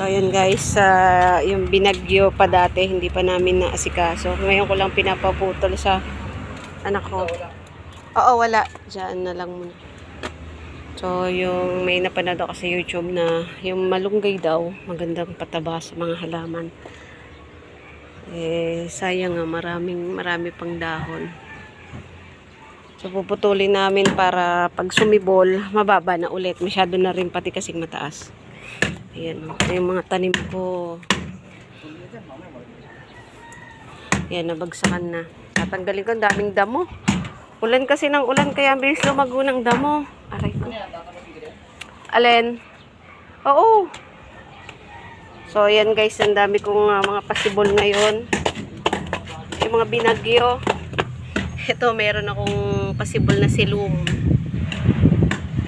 So, ayan guys, sa yung binagyo pa dati, hindi pa namin naasikaso. Ngayon ko lang pinapaputol sa anak ko. Oo, wala. Diyan na lang muna. So, yung may napanood ako sa YouTube na yung malunggay daw, magandang pataba sa mga halaman. Eh, sayang nga, maraming, marami pang dahon. So, puputulin namin para pag sumibol, mababa na ulit. Masyado na rin pati kasing mataas. Ayan. Ito yung mga tanim ko. Ayan, nabagsakan na. Tatanggalin ko, daming damo. Ulan kasi ng ulan, kaya ang bilis lumago ng damo. Aray ko. Alin? Oo. So, ayan guys, ang dami kong uh, mga pasibol ngayon. Yung mga binagyo. Ito, meron akong pasibol na silum.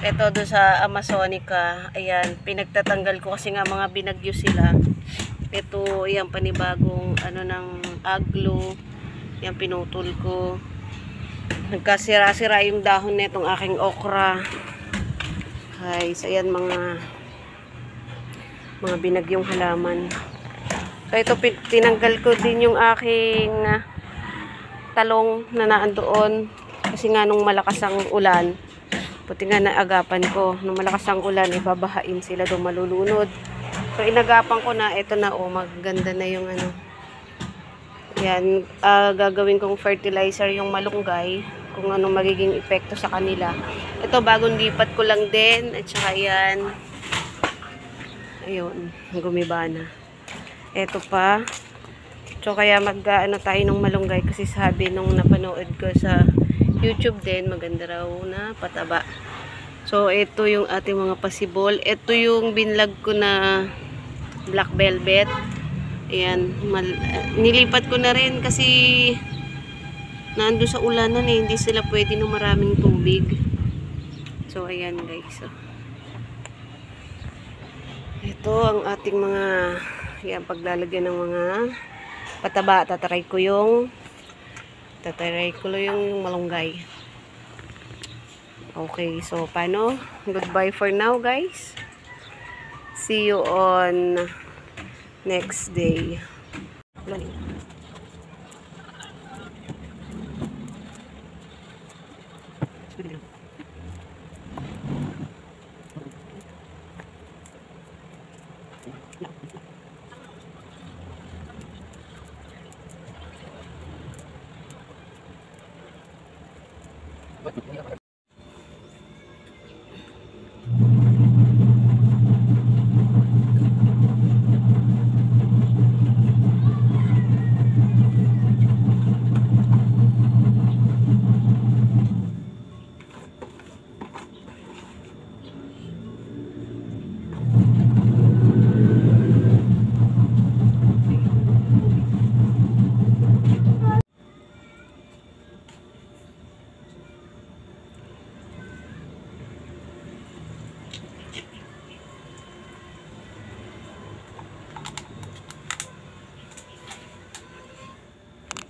Ito, doon sa Amazonica. Ayan, pinagtatanggal ko kasi nga mga binagyo sila. Ito, ayan, panibagong ano ng aglo. Ayan, pinutol ko. Nagkasira-sira yung dahon nitong aking okra. Guys, ayan mga mga binagyong halaman. So ito tinanggal ko din yung aking ah, talong na naandoon kasi nga nung malakas ang ulan puti nga naagapan ko. Nung malakas ang ulan ibabahain sila doon malulunod. So inagapan ko na ito na oh maganda na yung ano. Yan ah, gagawin kong fertilizer yung malunggay kung ano magiging epekto sa kanila. Ito bagong lipat ko lang din at saka yan. Ayun gumiba na. Eto pa. So kaya mag ano tayo ng malunggay kasi sabi nung napanood ko sa YouTube din maganda raw na pataba. So ito yung ating mga pasibol. Ito yung binlag ko na black velvet. Ayan mal, nilipat ko na rin kasi nando sa ulanan eh. Hindi sila pwede ng maraming tubig. So ayan guys. Ito ang ating mga yan paglalagyan ng mga pataba. Tataray ko yung tataray ko yung malunggay. Okay so paano? Goodbye for now guys. See you on next day. Lalim.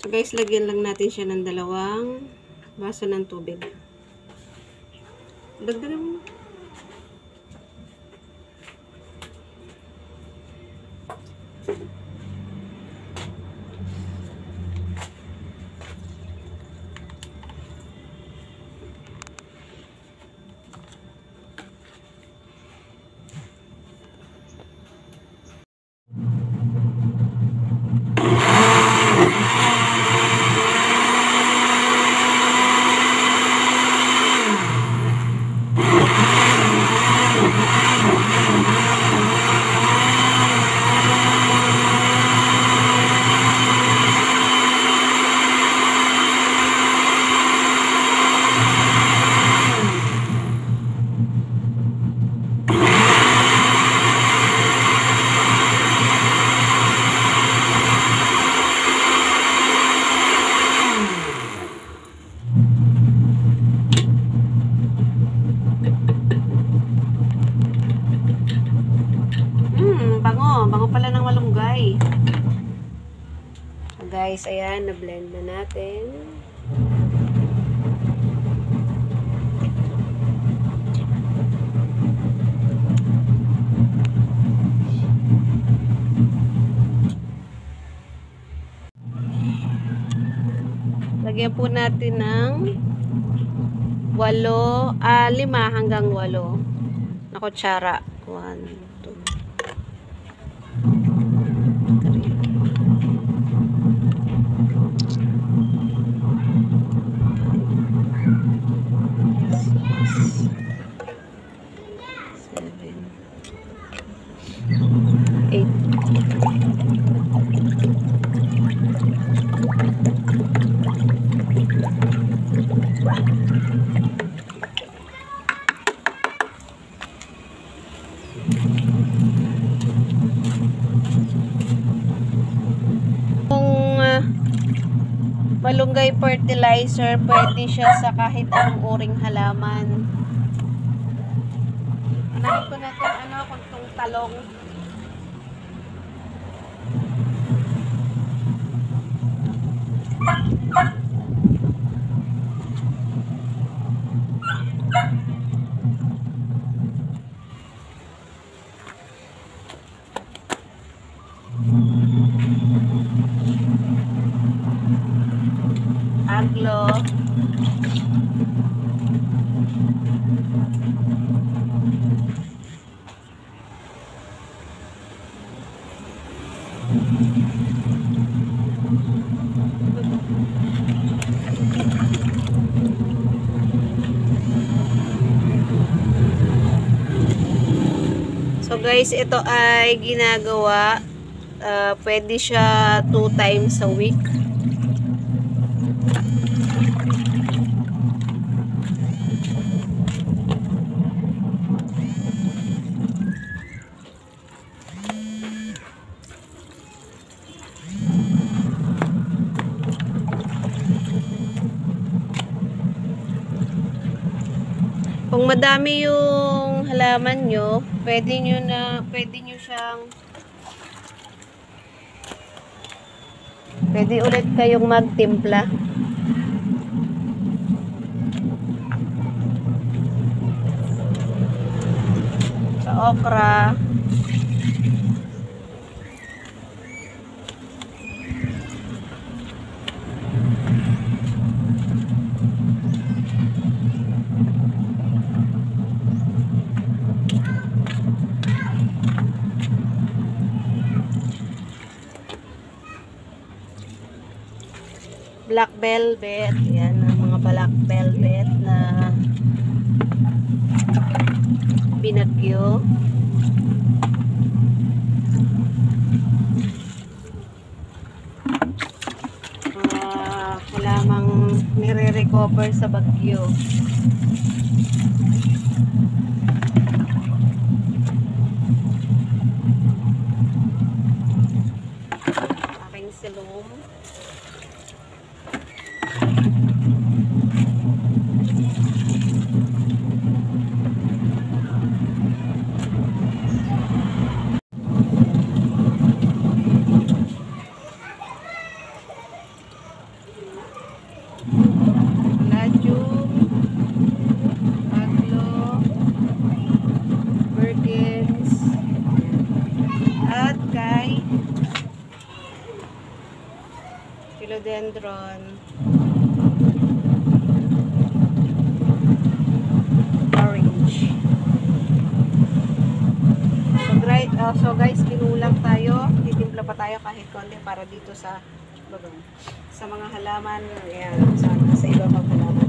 So guys, lagyan lang natin siya ng dalawang baso ng tubig. Dagdagan mo. guys. Ayan, na-blend na natin. Lagyan po natin ng walo, ah, lima hanggang walo na kutsara. One, two, fertilizer, pwede siya sa kahit anong uring halaman. Anahin ko natin ano, kung itong talong. Aglo. So guys, ito ay ginagawa. ah, pwede siya two times a week. Madami yung halaman nyo, pwede nyo na, pwede nyo siyang pwede ulit kayong magtimpla. Sa okra. Black velvet. Yan ang mga black velvet na binagyo. Uh, wala mang nire-recover sa bagyo. Aking silong. Palladium, Aglo, Perkins, at kay Philodendron, Orange. So, great, uh, so guys, kinulang tayo. Titimpla pa tayo kahit konti para dito sa bagong sa mga halaman, ayan, sa, sa iba pang halaman.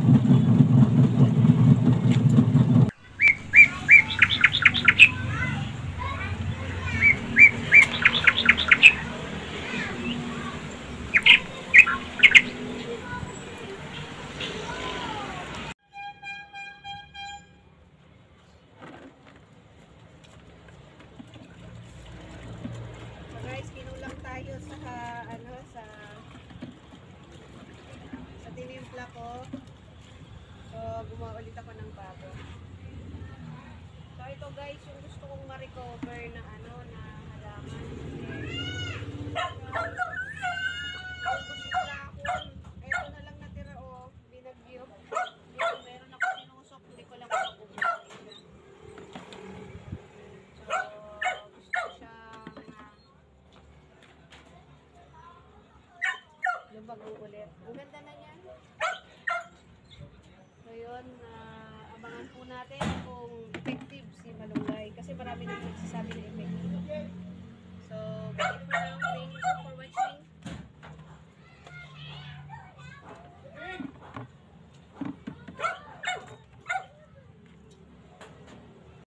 So guys, kinulang tayo sa ano sa sa tinimpla ko. So gumawa ulit ako ng bago. So ito guys, yung ma-recover na ano na halaman. Kasi, yung kahapon, eto na lang natira oh, binagyo. Dito meron ako sinusok, hindi ko lang makuha. So, gusto ulit. Ang ganda na yan. yun, ah, abangan po natin kung kasi malunggay. Kasi marami na nagsasabi na effect. So, thank you for watching.